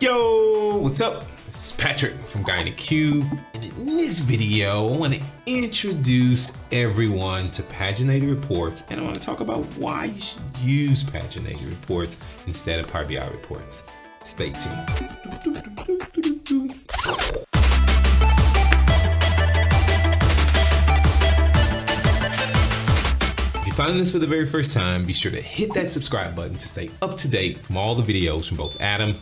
Yo, what's up? This is Patrick from Guy Cube. And in this video, I want to introduce everyone to paginated reports and I want to talk about why you should use paginated reports instead of Power BI reports. Stay tuned. If you're finding this for the very first time, be sure to hit that subscribe button to stay up to date from all the videos from both Adam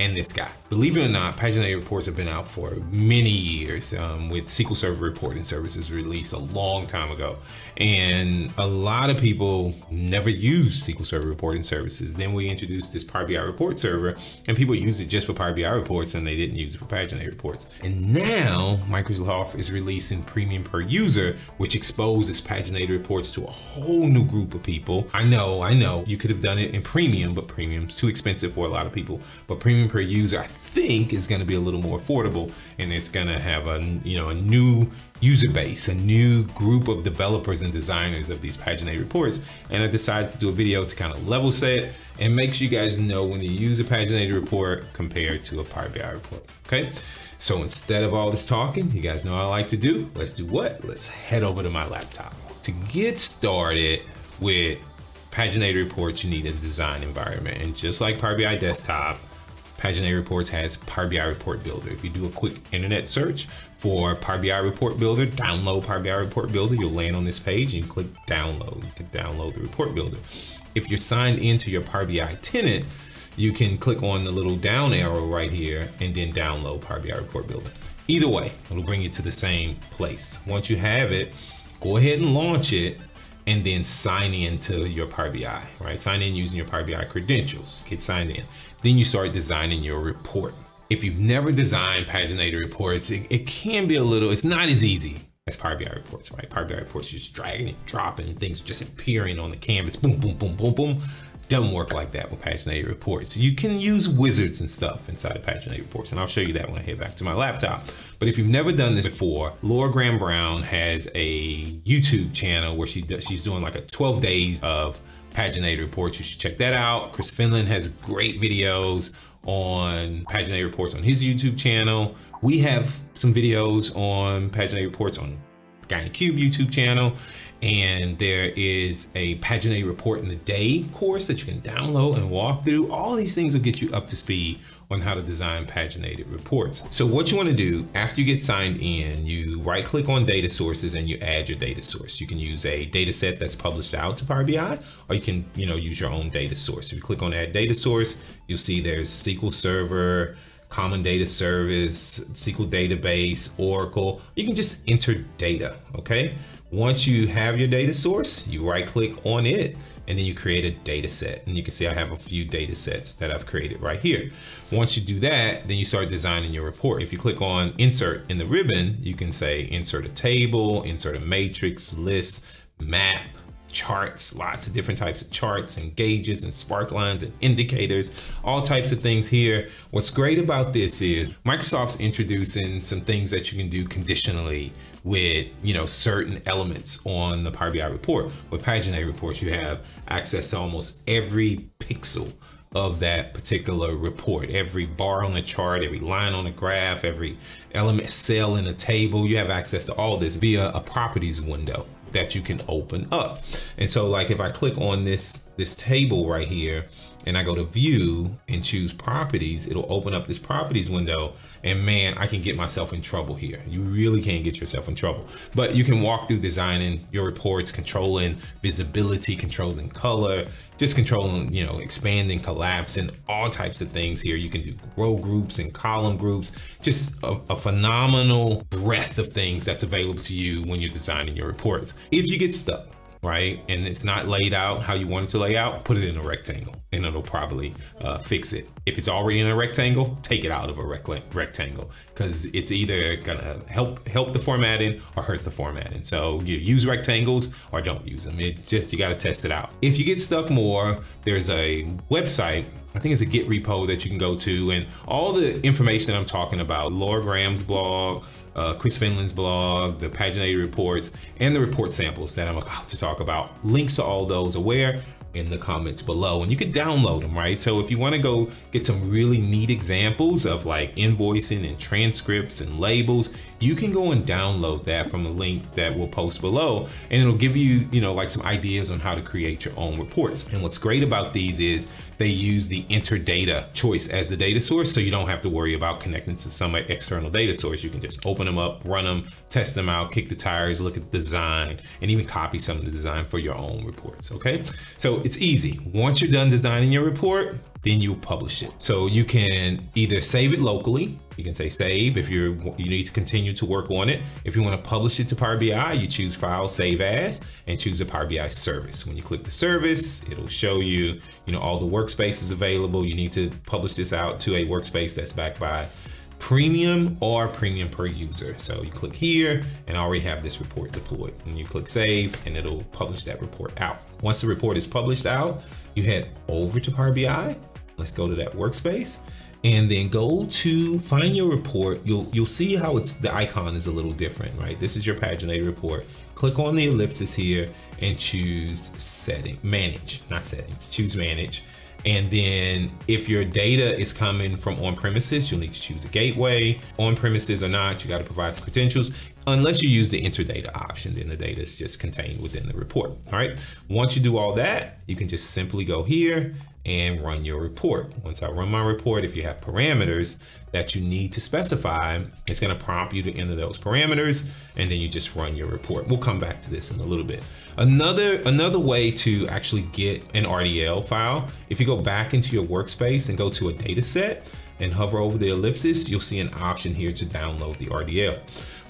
and this guy. Believe it or not, paginated reports have been out for many years um, with SQL Server reporting services released a long time ago. And a lot of people never use SQL Server reporting services. Then we introduced this Power BI report server and people use it just for Power BI reports and they didn't use it for paginated reports. And now Microsoft is releasing premium per user, which exposes paginated reports to a whole new group of people. I know, I know you could have done it in premium, but premium's too expensive for a lot of people. But premium per user, I think is going to be a little more affordable and it's going to have a, you know, a new user base, a new group of developers and designers of these paginated reports. And I decided to do a video to kind of level set and make sure you guys know when you use a paginated report compared to a Power BI report. Okay. So instead of all this talking, you guys know I like to do. Let's do what? Let's head over to my laptop. To get started with paginated reports, you need a design environment. And just like Power BI Desktop, Paginated Reports has Power BI Report Builder. If you do a quick internet search for Power BI Report Builder, download Power BI Report Builder, you'll land on this page and you click download. You can download the report builder. If you're signed into your Power BI tenant, you can click on the little down arrow right here and then download Power BI Report Builder. Either way, it'll bring you to the same place. Once you have it, go ahead and launch it and then sign in to your Power BI, right? Sign in using your Power BI credentials, get signed in. Then you start designing your report. If you've never designed paginated reports, it, it can be a little, it's not as easy as Power BI reports, right? Power BI reports, you're just dragging and dropping and things just appearing on the canvas, boom, boom, boom, boom, boom. Doesn't work like that with paginated reports. You can use wizards and stuff inside of paginated reports, and I'll show you that when I head back to my laptop. But if you've never done this before, Laura Graham Brown has a YouTube channel where she does, she's doing like a 12 days of paginated reports. You should check that out. Chris Finlan has great videos on paginated reports on his YouTube channel. We have some videos on paginated reports on Guy Cube YouTube channel. And there is a paginated report in the day course that you can download and walk through. All these things will get you up to speed on how to design paginated reports. So what you want to do after you get signed in, you right click on data sources and you add your data source. You can use a data set that's published out to Power BI, or you can, you know, use your own data source. If you click on add data source, you'll see there's SQL Server, Common Data Service, SQL Database, Oracle. You can just enter data, okay? Once you have your data source, you right click on it and then you create a data set. And you can see I have a few data sets that I've created right here. Once you do that, then you start designing your report. If you click on insert in the ribbon, you can say insert a table, insert a matrix, list, map, charts, lots of different types of charts and gauges and sparklines and indicators, all types of things here. What's great about this is Microsoft's introducing some things that you can do conditionally with you know certain elements on the Power BI report. With paginated reports, you have access to almost every pixel of that particular report. Every bar on the chart, every line on the graph, every element cell in a table, you have access to all this via a properties window that you can open up. And so like if I click on this, this table right here and I go to view and choose properties, it'll open up this properties window and man, I can get myself in trouble here. You really can't get yourself in trouble, but you can walk through designing your reports, controlling visibility, controlling color, just controlling, you know, expanding, collapsing, all types of things here. You can do row groups and column groups, just a, a, phenomenal breadth of things that's available to you when you're designing your reports. If you get stuck, right, and it's not laid out how you want it to lay out, put it in a rectangle and it'll probably uh, fix it. If it's already in a rectangle, take it out of a rec rectangle because it's either gonna help help the formatting or hurt the formatting. So you use rectangles or don't use them. It just you gotta test it out. If you get stuck more, there's a website. I think it's a Git repo that you can go to, and all the information I'm talking about, Laura Graham's blog, uh, Chris Finlan's blog, the paginated reports, and the report samples that I'm about to talk about. Links to all those are where in the comments below and you can download them, right? So if you want to go get some really neat examples of like invoicing and transcripts and labels, you can go and download that from a link that we'll post below and it'll give you, you know, like some ideas on how to create your own reports. And what's great about these is they use the enter data choice as the data source. So you don't have to worry about connecting to some external data source. You can just open them up, run them, test them out, kick the tires, look at the design, and even copy some of the design for your own reports, okay? So it's easy. Once you're done designing your report, then you publish it. So you can either save it locally. You can say save if you're you need to continue to work on it. If you want to publish it to Power BI, you choose File, Save As, and choose a Power BI service. When you click the service, it'll show you you know all the workspaces available. You need to publish this out to a workspace that's backed by premium or premium per user. So you click here and already have this report deployed. And you click save and it'll publish that report out. Once the report is published out, you head over to Power BI Let's go to that workspace and then go to find your report. You'll you'll see how it's the icon is a little different, right? This is your paginated report. Click on the ellipsis here and choose setting, manage, not settings, choose manage. And then if your data is coming from on premises, you'll need to choose a gateway. On premises or not, you got to provide the credentials. Unless you use the enter data option, then the data is just contained within the report. All right. Once you do all that, you can just simply go here and run your report. Once I run my report, if you have parameters that you need to specify, it's gonna prompt you to enter those parameters and then you just run your report. We'll come back to this in a little bit. Another, another way to actually get an RDL file, if you go back into your workspace and go to a data set and hover over the ellipsis, you'll see an option here to download the RDL.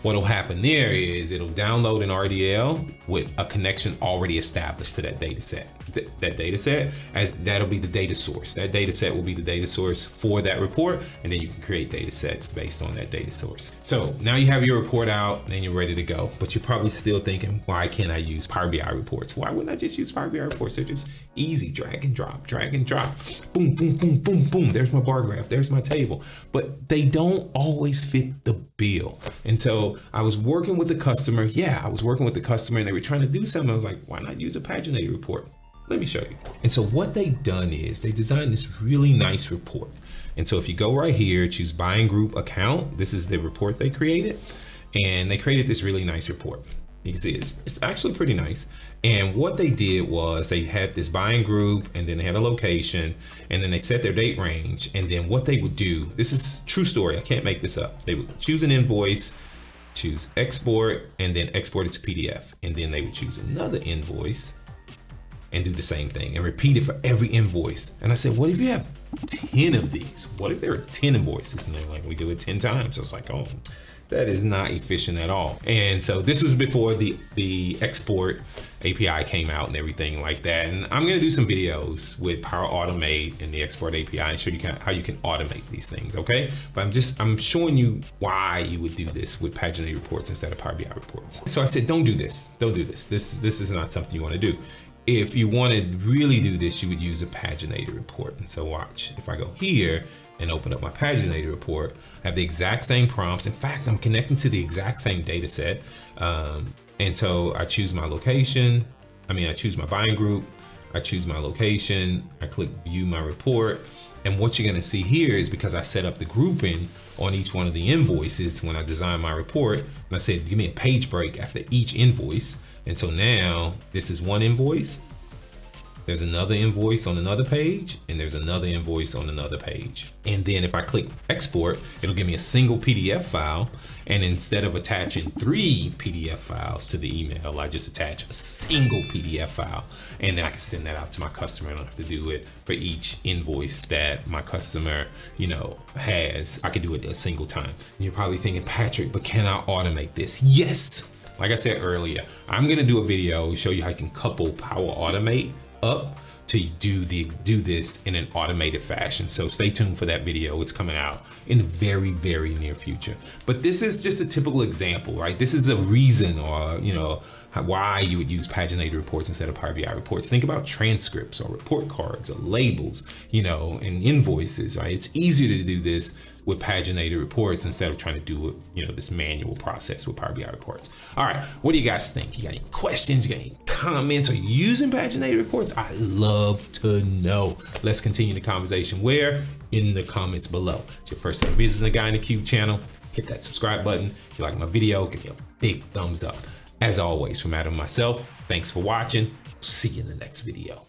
What'll happen there is it'll download an RDL with a connection already established to that data set. Th that data set, as that'll be the data source. That data set will be the data source for that report, and then you can create data sets based on that data source. So now you have your report out and you're ready to go, but you're probably still thinking, why can't I use Power BI reports? Why wouldn't I just use Power BI reports? They're just easy, drag and drop, drag and drop, boom, boom, boom, boom, boom. There's my bar graph, there's my table, but they don't always fit the bill. And so I was working with the customer. Yeah, I was working with the customer and they were trying to do something. I was like, why not use a paginated report? Let me show you. And so what they done is they designed this really nice report. And so if you go right here, choose buying group account, this is the report they created. And they created this really nice report. You can see it's, it's actually pretty nice. And what they did was they had this buying group and then they had a location and then they set their date range. And then what they would do, this is true story, I can't make this up. They would choose an invoice choose export and then export it to PDF. And then they would choose another invoice and do the same thing and repeat it for every invoice. And I said, what if you have 10 of these? What if there are 10 invoices? And they're like, we do it 10 times. So it's like, oh, that is not efficient at all. And so this was before the, the export API came out and everything like that. And I'm gonna do some videos with Power Automate and the export API and show you how you can automate these things, okay? But I'm just, I'm showing you why you would do this with paginated reports instead of Power BI reports. So I said, don't do this, don't do this. This, this is not something you wanna do. If you wanna really do this, you would use a paginated report. And so watch, if I go here and open up my paginated report, I have the exact same prompts. In fact, I'm connecting to the exact same data set. Um, and so I choose my location. I mean, I choose my buying group. I choose my location. I click view my report. And what you're gonna see here is because I set up the grouping on each one of the invoices when I design my report, and I said, give me a page break after each invoice. And so now this is one invoice. There's another invoice on another page and there's another invoice on another page. And then if I click export, it'll give me a single PDF file. And instead of attaching three PDF files to the email, I just attach a single PDF file and then I can send that out to my customer. I don't have to do it for each invoice that my customer, you know, has. I can do it a single time. And you're probably thinking, Patrick, but can I automate this? Yes. Like I said earlier, I'm gonna do a video, show you how you can couple Power Automate up to do the do this in an automated fashion. So stay tuned for that video. It's coming out in the very, very near future. But this is just a typical example, right? This is a reason or, you know, why you would use paginated reports instead of Power BI reports. Think about transcripts or report cards or labels, you know, and invoices. Right? It's easier to do this with paginated reports instead of trying to do it, you know, this manual process with Power BI reports. All right, what do you guys think? You got any questions? You got any comments? Are using paginated reports? I love to know. Let's continue the conversation. Where? In the comments below. It's your first time visiting the Guy in the Cube channel. Hit that subscribe button. If you like my video, give me a big thumbs up. As always, from Adam and myself, thanks for watching. See you in the next video.